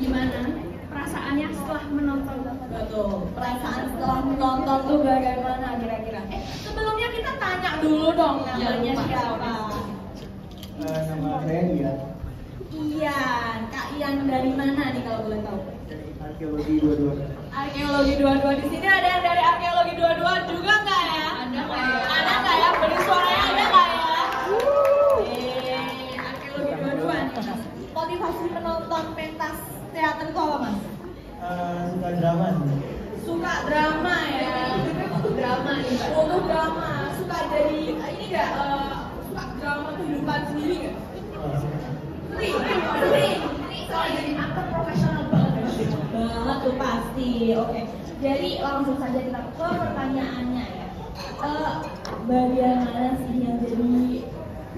gimana perasaannya setelah menonton Betul. Perasaan setelah menonton tuh bagaimana kira-kira? Eh, sebelumnya kita tanya dulu dong namanya lupa. siapa? Eh, nama saya dia Ian. Kak Ian dari mana nih kalau boleh tahu? dari arkeologi dua-dua. Arkeologi dua-dua di sini ada yang dari arkeologi dua-dua juga nggak ya? Ada nggak ya? Ada nggak ya? Beri suaranya ada nggak ya? Eh, arkeologi dua-dua nih. Motivasi menonton pentas teater itu apa mas? Eh, suka drama. Suka drama ya? drama nih Mbak. Untuk drama, suka jadi ini nggak? eh, suka drama kehidupan sendiri? Eh, Sering, sering. kalau jadi aktor profesional banget banget tuh pasti. Oke. Jadi langsung saja kita ke pertanyaannya ya. Eh, bagian mana sih yang jadi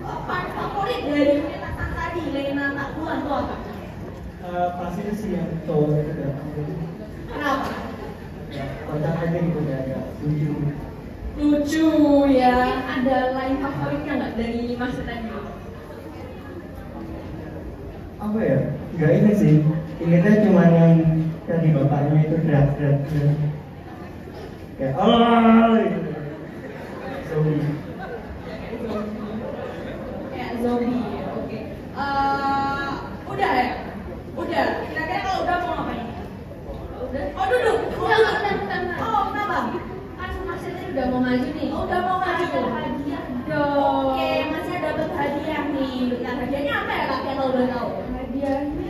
eh, part favorit dari pentas tadi, Lena Tak Tuan tuh apa? Eh, pasti itu sih yang cowok itu dah. Kenapa? Ya, kocak aja gitu udah agak lucu. Lucu ya. ada lain favoritnya nggak dari Mas tadi Apa ya? Gak ini sih. Ingatnya cuma yang tadi bapaknya itu drag-drag gitu. Kayak oh gitu. Zombie. Kayak zombie. Oke. Eh, udah ya? Udah. Kira-kira kalau udah mau ngapain? udah Oh duduk. Oh, enggak. Oh kenapa? kan udah mau maju nih Oh, udah mau maju. Ada hadiah Dong. Oke, masih dapat hadiah nih. Bentar, hadiahnya apa ya kak? Kalau udah tahu. hadiahnya